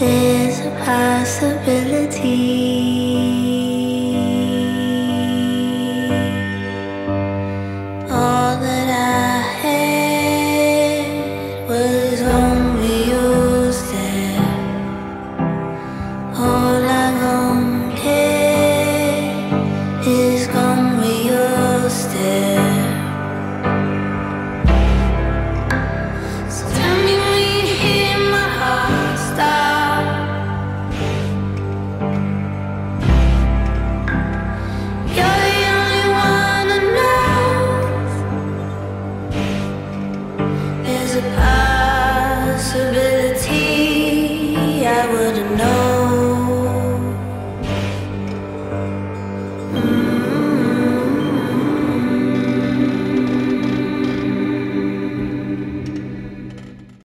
There's a possibility. All that I had was only yours. All I is. Gone I wouldn't know. Mm.